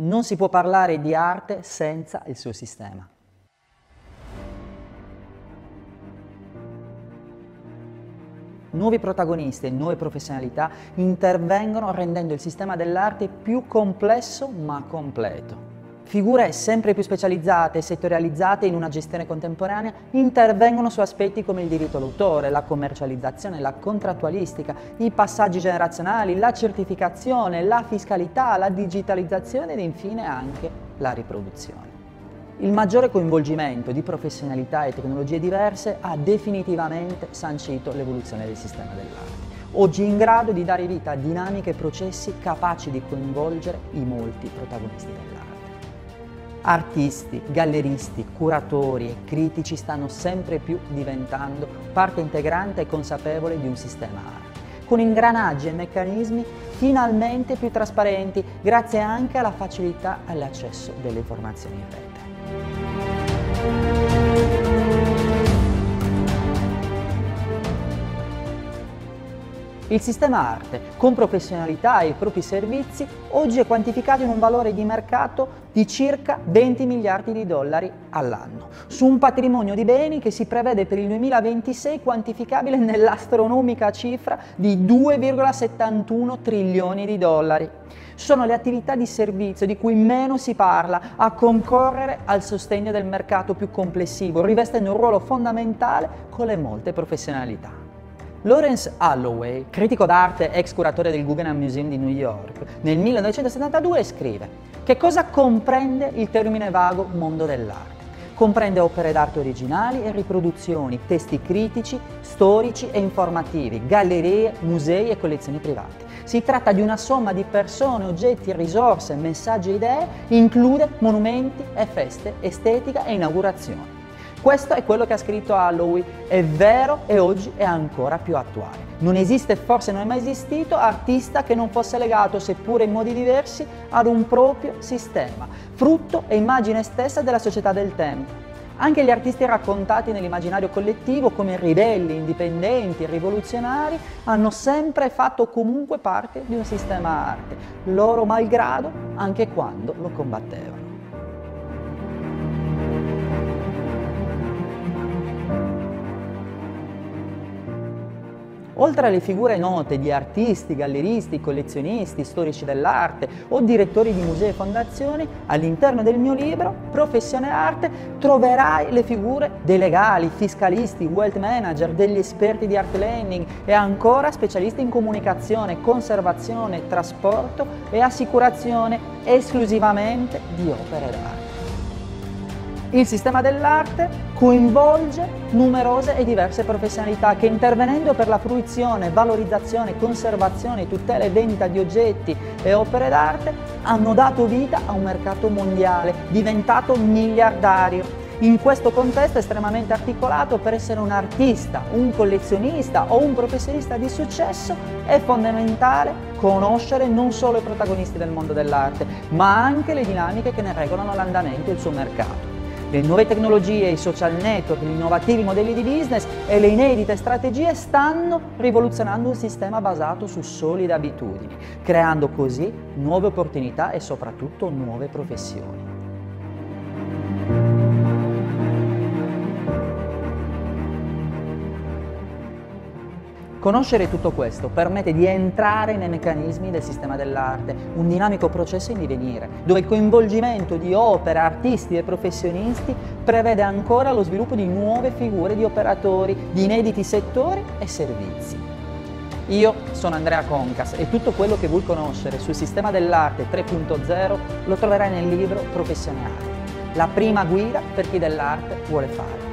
Non si può parlare di arte senza il suo sistema. Nuovi protagonisti e nuove professionalità intervengono rendendo il sistema dell'arte più complesso ma completo. Figure sempre più specializzate e settorializzate in una gestione contemporanea intervengono su aspetti come il diritto d'autore, la commercializzazione, la contrattualistica, i passaggi generazionali, la certificazione, la fiscalità, la digitalizzazione ed infine anche la riproduzione. Il maggiore coinvolgimento di professionalità e tecnologie diverse ha definitivamente sancito l'evoluzione del sistema dell'arte, oggi in grado di dare vita a dinamiche e processi capaci di coinvolgere i molti protagonisti dell'arte. Artisti, galleristi, curatori e critici stanno sempre più diventando parte integrante e consapevole di un sistema arte, con ingranaggi e meccanismi finalmente più trasparenti grazie anche alla facilità all'accesso delle informazioni in rete. Il sistema arte, con professionalità e i propri servizi, oggi è quantificato in un valore di mercato di circa 20 miliardi di dollari all'anno, su un patrimonio di beni che si prevede per il 2026 quantificabile nell'astronomica cifra di 2,71 trilioni di dollari. Sono le attività di servizio di cui meno si parla a concorrere al sostegno del mercato più complessivo, rivestendo un ruolo fondamentale con le molte professionalità. Lawrence Holloway, critico d'arte ex curatore del Guggenheim Museum di New York, nel 1972 scrive che cosa comprende il termine vago mondo dell'arte. Comprende opere d'arte originali e riproduzioni, testi critici, storici e informativi, gallerie, musei e collezioni private. Si tratta di una somma di persone, oggetti, risorse, messaggi e idee, include monumenti e feste, estetica e inaugurazioni. Questo è quello che ha scritto Holloway, è vero e oggi è ancora più attuale. Non esiste, forse non è mai esistito, artista che non fosse legato, seppure in modi diversi, ad un proprio sistema, frutto e immagine stessa della società del tempo. Anche gli artisti raccontati nell'immaginario collettivo come ribelli, indipendenti, rivoluzionari hanno sempre fatto comunque parte di un sistema arte, loro malgrado anche quando lo combattevano. Oltre alle figure note di artisti, galleristi, collezionisti, storici dell'arte o direttori di musei e fondazioni, all'interno del mio libro, Professione Arte, troverai le figure dei legali, fiscalisti, wealth manager, degli esperti di art lending e ancora specialisti in comunicazione, conservazione, trasporto e assicurazione esclusivamente di opere d'arte. Il sistema dell'arte coinvolge numerose e diverse professionalità che intervenendo per la fruizione, valorizzazione, conservazione, tutela e vendita di oggetti e opere d'arte hanno dato vita a un mercato mondiale diventato miliardario. In questo contesto estremamente articolato per essere un artista, un collezionista o un professionista di successo è fondamentale conoscere non solo i protagonisti del mondo dell'arte, ma anche le dinamiche che ne regolano l'andamento e il suo mercato. Le nuove tecnologie, i social network, gli innovativi modelli di business e le inedite strategie stanno rivoluzionando un sistema basato su solide abitudini, creando così nuove opportunità e soprattutto nuove professioni. Conoscere tutto questo permette di entrare nei meccanismi del sistema dell'arte, un dinamico processo in divenire, dove il coinvolgimento di opere, artisti e professionisti prevede ancora lo sviluppo di nuove figure di operatori, di inediti settori e servizi. Io sono Andrea Concas e tutto quello che vuoi conoscere sul sistema dell'arte 3.0 lo troverai nel libro Professione Arte, la prima guida per chi dell'arte vuole fare.